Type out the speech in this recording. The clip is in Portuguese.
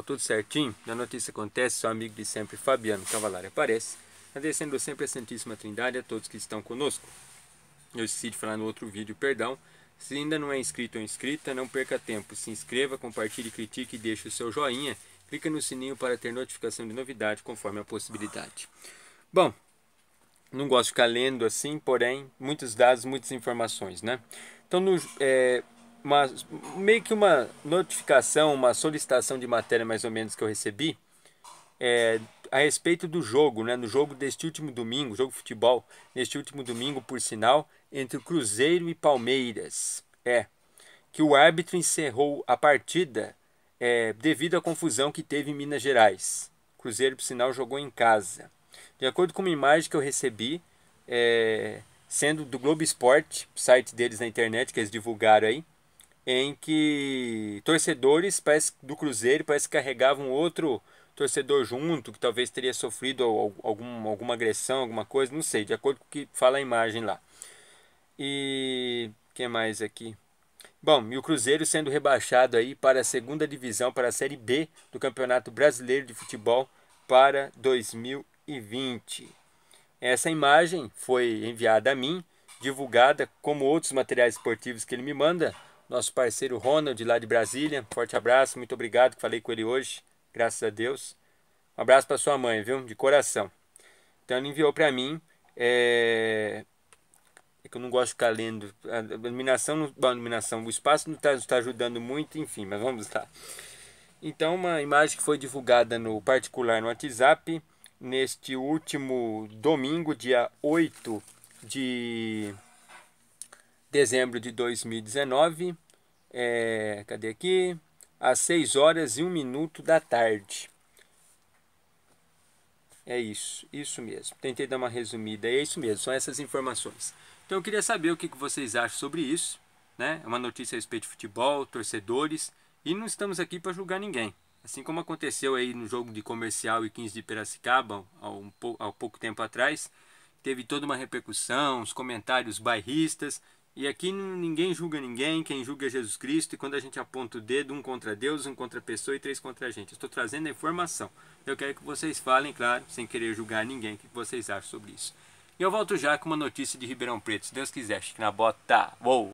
Tudo certinho? A notícia acontece, seu amigo de sempre, Fabiano Cavalari, aparece, agradecendo sempre a Santíssima Trindade a todos que estão conosco. Eu esqueci de falar no outro vídeo, perdão. Se ainda não é inscrito ou inscrita, não perca tempo. Se inscreva, compartilhe, critique e deixe o seu joinha. Clica no sininho para ter notificação de novidade conforme a possibilidade. Bom, não gosto de ficar lendo assim, porém, muitos dados, muitas informações, né? Então, no, é, uma, meio que uma notificação, uma solicitação de matéria mais ou menos que eu recebi é, a respeito do jogo, né, no jogo deste último domingo, jogo de futebol, neste último domingo, por sinal, entre o Cruzeiro e Palmeiras. É, que o árbitro encerrou a partida é, devido à confusão que teve em Minas Gerais. O Cruzeiro, por sinal, jogou em casa. De acordo com uma imagem que eu recebi, é, sendo do Globo Esporte, site deles na internet que eles divulgaram aí, em que torcedores parece, do Cruzeiro parece que carregavam outro torcedor junto, que talvez teria sofrido algum, alguma agressão, alguma coisa, não sei, de acordo com o que fala a imagem lá. E que mais aqui? Bom, e o Cruzeiro sendo rebaixado aí para a segunda divisão, para a Série B do Campeonato Brasileiro de Futebol para 2020. Essa imagem foi enviada a mim, divulgada como outros materiais esportivos que ele me manda nosso parceiro Ronald lá de Brasília. Forte abraço, muito obrigado que falei com ele hoje, graças a Deus. Um abraço para sua mãe, viu? De coração. Então ele enviou para mim. É... é... que eu não gosto de ficar lendo. A iluminação, bom, a iluminação, o espaço não está tá ajudando muito, enfim, mas vamos lá. Então, uma imagem que foi divulgada no particular no WhatsApp neste último domingo, dia 8 de dezembro de 2019, é, cadê aqui? Às 6 horas e 1 minuto da tarde. É isso, isso mesmo. Tentei dar uma resumida, é isso mesmo, são essas informações. Então eu queria saber o que vocês acham sobre isso. Né? É uma notícia a respeito de futebol, torcedores, e não estamos aqui para julgar ninguém. Assim como aconteceu aí no jogo de comercial e 15 de Piracicaba, há, um, há pouco tempo atrás, teve toda uma repercussão, os comentários bairristas, e aqui ninguém julga ninguém, quem julga é Jesus Cristo, e quando a gente aponta o dedo, um contra Deus, um contra a pessoa e três contra a gente. estou trazendo a informação. Eu quero que vocês falem, claro, sem querer julgar ninguém, o que vocês acham sobre isso. E eu volto já com uma notícia de Ribeirão Preto, se Deus quiser. Chique na bota. Uou!